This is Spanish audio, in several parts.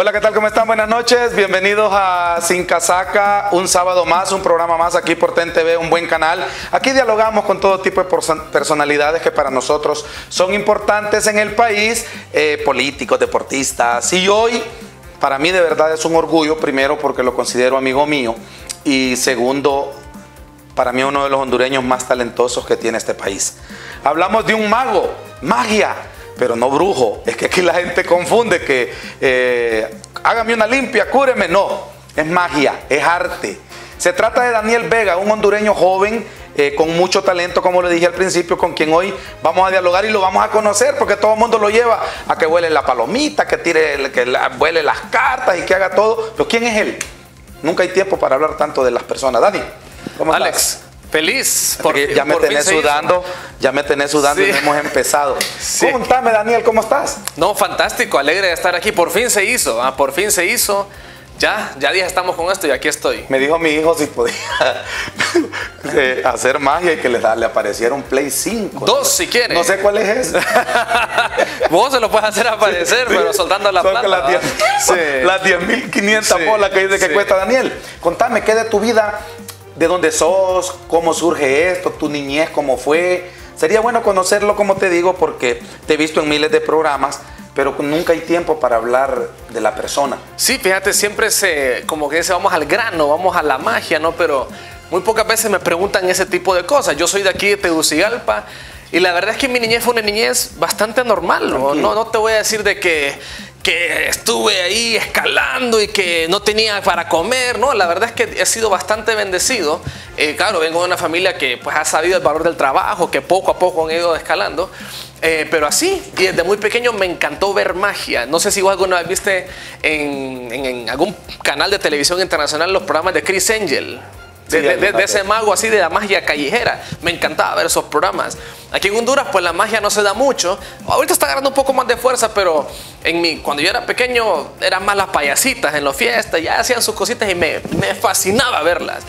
Hola, ¿qué tal? ¿Cómo están? Buenas noches. Bienvenidos a Sin Casaca, un sábado más, un programa más aquí por TNTV, un buen canal. Aquí dialogamos con todo tipo de personalidades que para nosotros son importantes en el país, eh, políticos, deportistas. Y hoy, para mí de verdad es un orgullo, primero porque lo considero amigo mío y segundo, para mí uno de los hondureños más talentosos que tiene este país. Hablamos de un mago, magia pero no brujo. Es que aquí la gente confunde que eh, hágame una limpia, cúreme. No, es magia, es arte. Se trata de Daniel Vega, un hondureño joven eh, con mucho talento, como le dije al principio, con quien hoy vamos a dialogar y lo vamos a conocer, porque todo el mundo lo lleva a que huele la palomita, que tire, que huele las cartas y que haga todo. Pero ¿quién es él? Nunca hay tiempo para hablar tanto de las personas. Dani, ¿cómo Alex, Feliz. Porque ya me tenés sudando, ya me tenés sudando y hemos empezado. Sí. Contame, Daniel, ¿cómo estás? No, fantástico, alegre de estar aquí. Por fin se hizo, ¿ah? por fin se hizo. Ya, ya día estamos con esto y aquí estoy. Me dijo mi hijo si podía eh, hacer magia y que le, le apareciera un Play 5. Dos, si quieres. No sé cuál es ese. Vos se lo puedes hacer aparecer, pero soltando la plata. Las 10.500 bolas que dice que cuesta Daniel. Contame, ¿qué de tu vida de dónde sos, cómo surge esto, tu niñez, cómo fue. Sería bueno conocerlo, como te digo, porque te he visto en miles de programas, pero nunca hay tiempo para hablar de la persona. Sí, fíjate, siempre se, como que dice, vamos al grano, vamos a la magia, ¿no? Pero muy pocas veces me preguntan ese tipo de cosas. Yo soy de aquí, de Tegucigalpa, y la verdad es que mi niñez fue una niñez bastante normal, ¿no? No, no te voy a decir de que que estuve ahí escalando y que no tenía para comer, ¿no? La verdad es que he sido bastante bendecido. Eh, claro, vengo de una familia que pues ha sabido el valor del trabajo, que poco a poco han ido escalando. Eh, pero así, y desde muy pequeño me encantó ver magia. No sé si vos alguna vez viste en, en algún canal de televisión internacional los programas de Chris Angel de, ese mago así de la magia callejera. Me encantaba ver esos programas. Aquí en Honduras, pues la magia no se da mucho. Ahorita está agarrando un poco más de fuerza, pero en mi, cuando yo era pequeño eran más las payasitas en las fiestas, ya hacían sus cositas y me, me fascinaba verlas.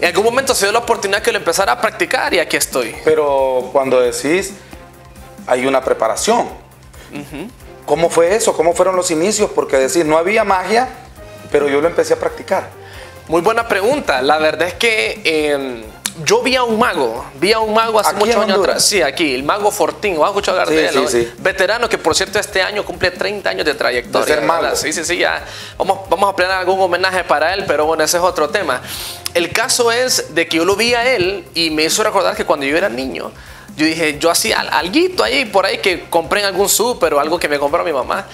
En algún momento se dio la oportunidad que lo empezara a practicar y aquí estoy. Pero cuando decís, hay una preparación. ¿Cómo fue eso? ¿Cómo fueron los inicios? Porque decís, no había magia, pero yo lo empecé a practicar. Muy buena pregunta. La verdad es que em, yo vi a un mago, vi a un mago hace muchos años atrás. Sí, aquí, el mago Fortín. ¿Vas a escuchar hablar de él? Sí, Veterano que, por cierto, este año cumple 30 años de trayectoria. De ser mago. Sí, sí, sí, ya. Vamos, vamos a planear algún homenaje para él, pero bueno, ese es otro tema. El caso es de que yo lo vi a él y me hizo recordar que cuando yo era niño, yo dije, yo hacía algo ahí por ahí que compré en algún súper o algo que me compró mi mamá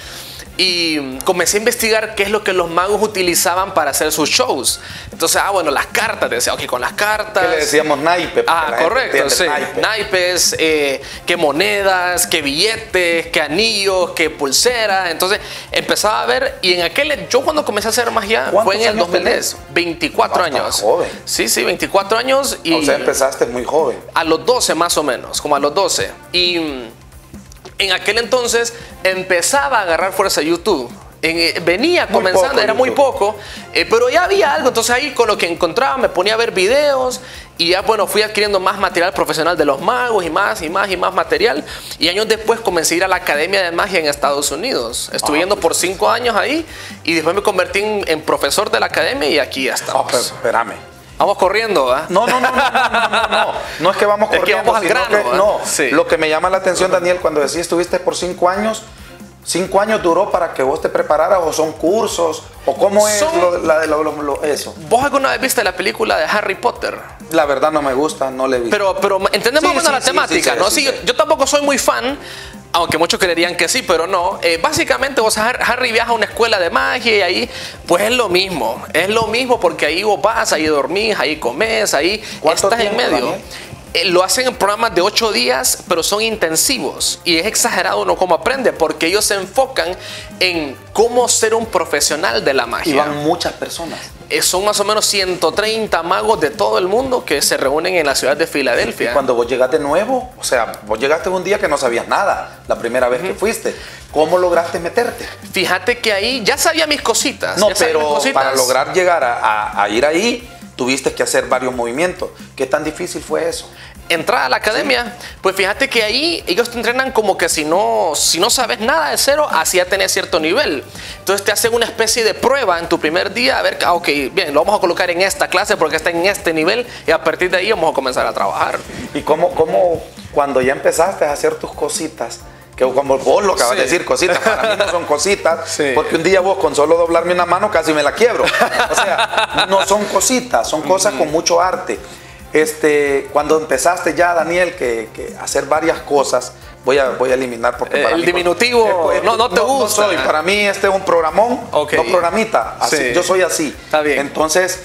y comencé a investigar qué es lo que los magos utilizaban para hacer sus shows. Entonces, ah, bueno, las cartas, decía, ok, con las cartas. ¿Qué le decíamos naipe? Ah, correcto, sí. Naipes, eh, qué monedas, qué billetes, qué anillos, qué pulseras. Entonces, empezaba a ver, y en aquel, yo cuando comencé a hacer magia fue en el 2010, 24 años. joven. Sí, sí, 24 años. Y o sea, empezaste muy joven. A los 12 más o menos, como a los 12. Y en aquel entonces empezaba a agarrar fuerza YouTube. Eh, venía comenzando, era muy poco, eh, pero ya había algo. Entonces ahí con lo que encontraba me ponía a ver videos y ya bueno, fui adquiriendo más material profesional de los magos y más y más y más material. Y años después comencé a ir a la Academia de Magia en Estados Unidos. Estuve ah, yendo por cinco años ahí y después me convertí en, profesor de la academia y aquí ya estamos. espérame. Vamos corriendo, ¿ah? No, no, no, no, no, no, no, es que vamos corriendo. Al grano. no, lo que me llama la atención, Daniel, cuando decís estuviste por cinco años, ¿cinco años duró para que vos te prepararas o son cursos? ¿O cómo es la de eso? ¿Vos alguna vez viste la película de Harry Potter? La verdad no me gusta, no le vi. Pero, pero entendemos sí, la temática, ¿no? Sí, yo, tampoco soy muy fan, aunque muchos creerían que sí, pero no. Eh, básicamente, vos, Harry viaja a una escuela de magia y ahí, pues es lo mismo. Es lo mismo porque ahí vos vas, ahí dormís, ahí comes, ahí estás en medio. Eh, lo hacen en programas de ocho días, pero son intensivos. Y es exagerado uno cómo aprende, porque ellos se enfocan en cómo ser un profesional de la magia. Y van muchas personas. Eh, son más o menos 130 magos de todo el mundo que se reúnen en la ciudad de Filadelfia. Y cuando vos llegaste nuevo, o sea, vos llegaste un día que no sabías nada, la primera vez que fuiste. ¿Cómo lograste meterte? Fíjate que ahí ya sabía mis cositas. No, pero para lograr llegar a ir ahí, tuviste que hacer varios movimientos. ¿Qué tan difícil fue eso? Entrar a la academia, pues fíjate que ahí ellos te entrenan como que si no, si no sabes nada de cero, así ya tenés cierto nivel. Entonces te hacen una especie de prueba en tu primer día, a ver, ah, ok, bien, lo vamos a colocar en esta clase porque está en este nivel y a partir de ahí vamos a comenzar a trabajar. ¿Y cómo, cómo cuando ya empezaste a hacer tus cositas, que como vos lo acabas de decir, cositas, para mí no son cositas, porque un día vos con solo doblarme una mano casi me la quiebro. O sea, no son cositas, son cosas con mucho arte. Este, cuando empezaste ya, Daniel, que, hacer varias cosas, voy a, voy a eliminar porque el diminutivo no, no, te gusta. soy, para mí este es un programón, no programita. Así, Yo soy así. Está bien. Entonces,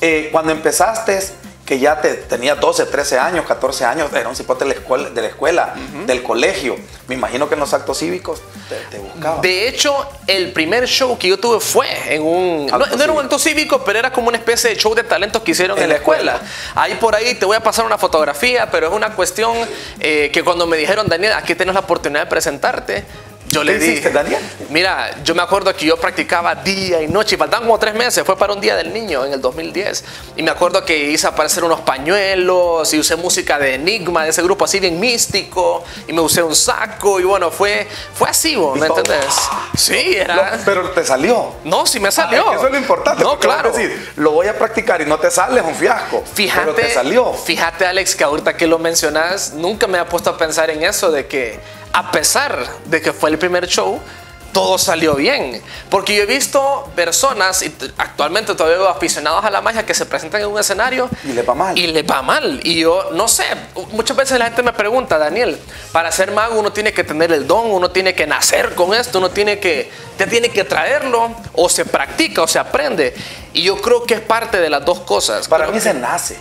eh, cuando empezaste que ya te, tenía 12, 13 años, 14 años, era un cipote de la escuela, de la escuela del colegio. Me imagino que en los actos cívicos te, buscaban. De hecho, el primer show que yo tuve fue en un... No, era un acto cívico, pero era como una especie de show de talentos que hicieron en, la escuela. Ahí por ahí te voy a pasar una fotografía, pero es una cuestión eh, que cuando me dijeron, Daniel, aquí tienes la oportunidad de presentarte, yo le dije, Daniel? Mira, yo me acuerdo que yo practicaba día y noche, y faltaban como tres meses, fue para un día del niño en el 2010. Y me acuerdo que hice aparecer unos pañuelos y usé música de Enigma, de ese grupo así bien místico, y me usé un saco, y bueno, fue, fue así, ¿me entendés? Sí, era. pero te salió. No, sí me salió. eso es lo importante. No, claro. Decir, lo voy a practicar y no te sale, es un fiasco. Fíjate, pero te salió. Fíjate, Alex, que ahorita que lo mencionas, nunca me ha puesto a pensar en eso de que a pesar de que fue el primer show, todo salió bien. Porque yo he visto personas, y actualmente todavía veo aficionados a la magia, que se presentan en un escenario y le va mal. Y le va mal. Y yo no sé, muchas veces la gente me pregunta, Daniel, para ser mago uno tiene que tener el don, uno tiene que nacer con esto, uno tiene que, te tiene que traerlo, o se practica o se aprende. Y yo creo que es parte de las dos cosas. Para mí se nace.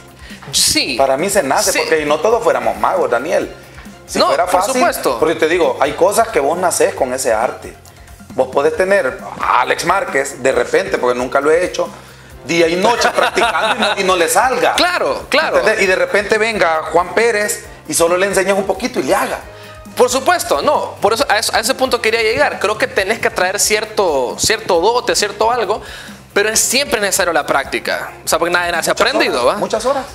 Sí. Para mí se nace, porque no todos fuéramos magos, Daniel. Si no, fuera fácil, por supuesto. Porque te digo, hay cosas que vos nacés con ese arte. Vos podés tener a Alex Márquez de repente, porque nunca lo he hecho, día y noche practicando y, no, le salga. Claro, claro. Y de repente venga Juan Pérez y solo le enseñas un poquito y le haga. Por supuesto, no. Por eso a, ese punto quería llegar. Creo que tenés que traer cierto, cierto dote, cierto algo, pero es siempre necesario la práctica. O sea, porque nada, se ha aprendido, ¿va? Muchas horas.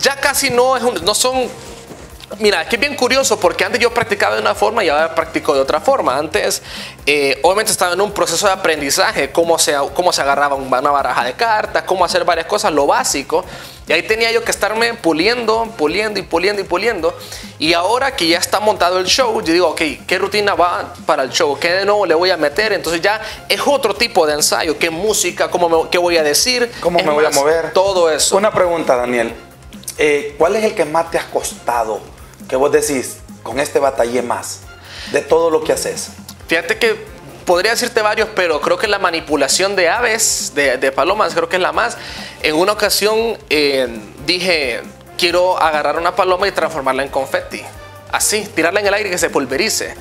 Ya casi no, es no son Mira, que es bien curioso porque antes yo practicaba de una forma y ahora practico de otra forma. Antes, eh, obviamente estaba en un proceso de aprendizaje, cómo se, cómo se agarraba una baraja de cartas, cómo hacer varias cosas, lo básico. Y ahí tenía yo que estarme puliendo, puliendo y puliendo y puliendo. Y ahora que ya está montado el show, yo digo, ok, ¿qué rutina va para el show? ¿Qué de nuevo le voy a meter? Entonces ya es otro tipo de ensayo. ¿Qué música? ¿Cómo ¿Qué voy a decir? ¿Cómo me voy a mover? Todo eso. Una pregunta, Daniel. Eh, ¿Cuál es el que más te has costado? Que vos decís, con este batallé más, de todo lo que haces? Fíjate que podría decirte varios, pero creo que la manipulación de aves, de, palomas, creo que es la más. En una ocasión eh, dije, quiero agarrar una paloma y transformarla en confeti. Así, tirarla en el aire y que se pulverice.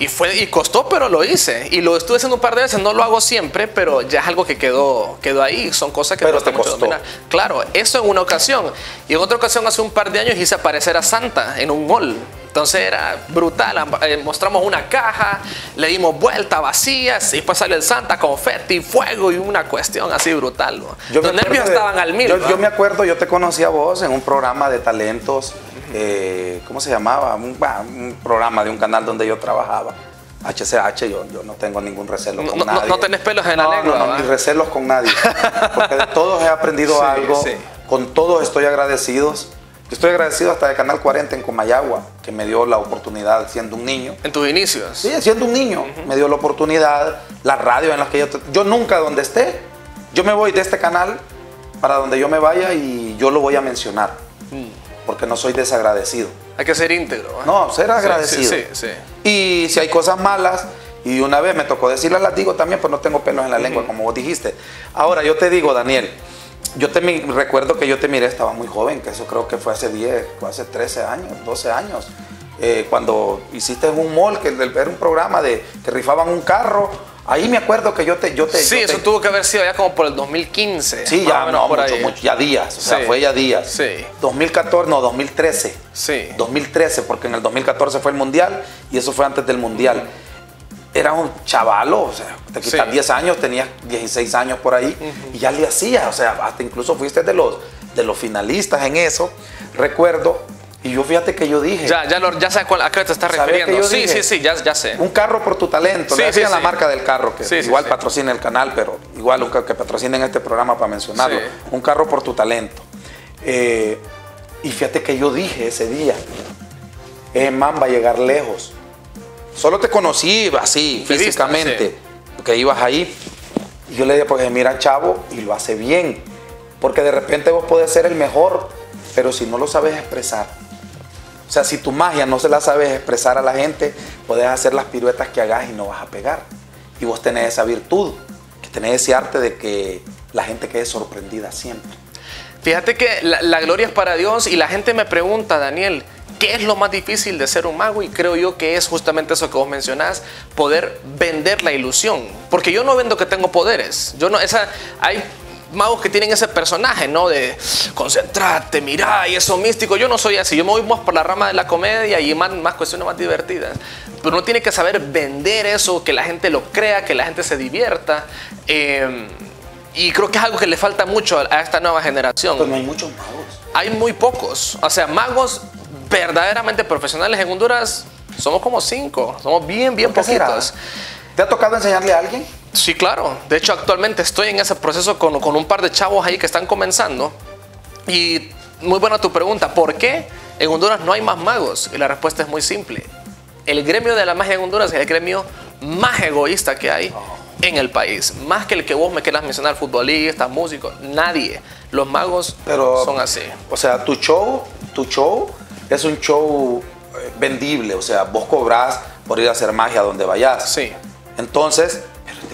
Y, fue, y costó, pero lo hice. Y lo estuve haciendo un par de veces. No lo hago siempre, pero ya es algo que quedó, quedó ahí. Son cosas que pero te costó. Claro, eso en una ocasión. Y en otra ocasión, hace un par de años, hice aparecer a Santa en un mall. Entonces era brutal. Eh, mostramos una caja, le dimos vuelta vacías y después salió el Santa, confeti, fuego y una cuestión así brutal. Los nervios estaban al mil. Yo, yo, me acuerdo, yo te conocí a vos en un programa de talentos eh, ¿cómo se llamaba? Un, programa de un canal donde yo trabajaba. HCH, yo, yo no tengo ningún recelo con nadie. No, tenés pelos en la lengua. No, no, ni recelos con nadie. Porque de todos he aprendido algo. Con todos estoy agradecido. Estoy agradecido hasta de Canal 40 en Comayagua, que me dio la oportunidad siendo un niño. ¿En tus inicios? Sí, siendo un niño. Me dio la oportunidad, la radio en la que yo... Yo nunca donde esté, yo me voy de este canal para donde yo me vaya y yo lo voy a mencionar. Mm porque no soy desagradecido. Hay que ser íntegro. No, ser agradecido. Sí, sí, y si hay cosas malas, y una vez me tocó decirlas, las digo también, pues no tengo pelos en la lengua, como vos dijiste. Ahora, yo te digo, Daniel, yo te recuerdo que yo te miré, estaba muy joven, que eso creo que fue hace 10, hace 13 años, 12 años. Eh, cuando hiciste un mall, que era un programa de que rifaban un carro Ahí me acuerdo que yo te... Yo te sí, eso tuvo que haber sido ya como por el 2015. Sí, ya, no, mucho, mucho, ya días, o sea, fue ya días. Sí. 2014, no, 2013. Sí. 2013, porque en el 2014 fue el Mundial y eso fue antes del Mundial. Era un chavalo, o sea, te quitas 10 años, tenías 16 años por ahí y ya le hacías, o sea, hasta incluso fuiste de los, de los finalistas en eso. Recuerdo Y yo fíjate que yo dije. Ya, ya, lo, ya sé a, qué te estás refiriendo. Sí, sí, sí, ya, ya sé. Un carro por tu talento. Sí, Le sí, hacían la sí. marca del carro, que igual patrocina el canal, pero igual que patrocinen este programa para mencionarlo. Un carro por tu talento. Eh, y fíjate que yo dije ese día, eh, man va a llegar lejos. Solo te conocí así, físicamente, porque ibas ahí. Y yo le dije, porque mira, chavo, y lo hace bien. Porque de repente vos podés ser el mejor, pero si no lo sabes expresar. O sea, si tu magia no se la sabes expresar a la gente, puedes hacer las piruetas que hagas y no vas a pegar. Y vos tenés esa virtud, que tenés ese arte de que la gente quede sorprendida siempre. Fíjate que la, la gloria es para Dios y la gente me pregunta, Daniel, ¿qué es lo más difícil de ser un mago? Y creo yo que es justamente eso que vos mencionás, poder vender la ilusión. Porque yo no vendo que tengo poderes. Yo no, esa, hay magos que tienen ese personaje, ¿no? De concentrate, mirá, y eso místico. Yo no soy así. Yo me voy más por la rama de la comedia y más, más cuestiones más divertidas. Pero uno tiene que saber vender eso, que la gente lo crea, que la gente se divierta. Eh, y creo que es algo que le falta mucho a esta nueva generación. Pues no hay muchos magos. Hay muy pocos. O sea, magos verdaderamente profesionales en Honduras somos como cinco. Somos bien, bien poquitos. ¿Te ha tocado enseñarle a alguien? Sí, claro. De hecho, actualmente estoy en ese proceso con, con un par de chavos ahí que están comenzando. Y muy buena tu pregunta. ¿Por qué en Honduras no hay más magos? Y la respuesta es muy simple. El gremio de la magia en Honduras es el gremio más egoísta que hay en el país. Más que el que vos me quieras mencionar, futbolistas, músicos, nadie. Los magos Pero, son así. O sea, tu show, tu show es un show eh, vendible. O sea, vos cobrás por ir a hacer magia donde vayas. Sí. Entonces,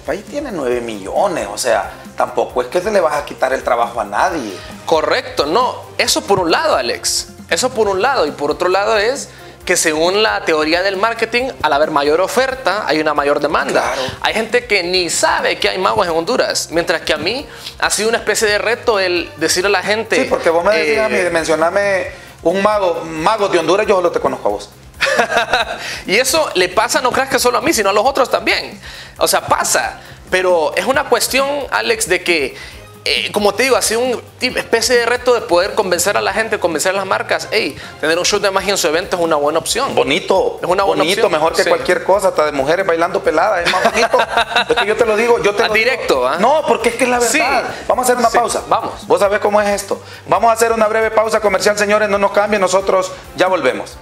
país tiene 9 millones. O sea, tampoco es que se le vas a quitar el trabajo a nadie. Correcto, no. Eso por un lado, Alex. Eso por un lado. Y por otro lado es que según la teoría del marketing, al haber mayor oferta, hay una mayor demanda. Claro. Hay gente que ni sabe que hay magos en Honduras. Mientras que a mí ha sido una especie de reto el decirle a la gente. Sí, porque vos me decís a mí, eh, mencioname un mago, mago de Honduras, yo solo te conozco a vos. y eso le pasa, no creas que solo a mí, sino a los otros también. O sea, pasa. Pero es una cuestión, Alex, de que, eh, como te digo, ha sido una especie de reto de poder convencer a la gente, convencer a las marcas. Hey, tener un show de magia en su evento es una buena opción. Bonito. Es una buena bonito, opción, mejor que sí. cualquier cosa, hasta de mujeres bailando peladas, es más bonito. es que yo te lo digo, yo te A lo digo. directo, ¿ah? No, porque es que es la verdad. Sí. Vamos a hacer una Sí, pausa. vamos. Vos sabés cómo es esto. Vamos a hacer una breve pausa comercial, señores, no nos cambien, nosotros ya volvemos.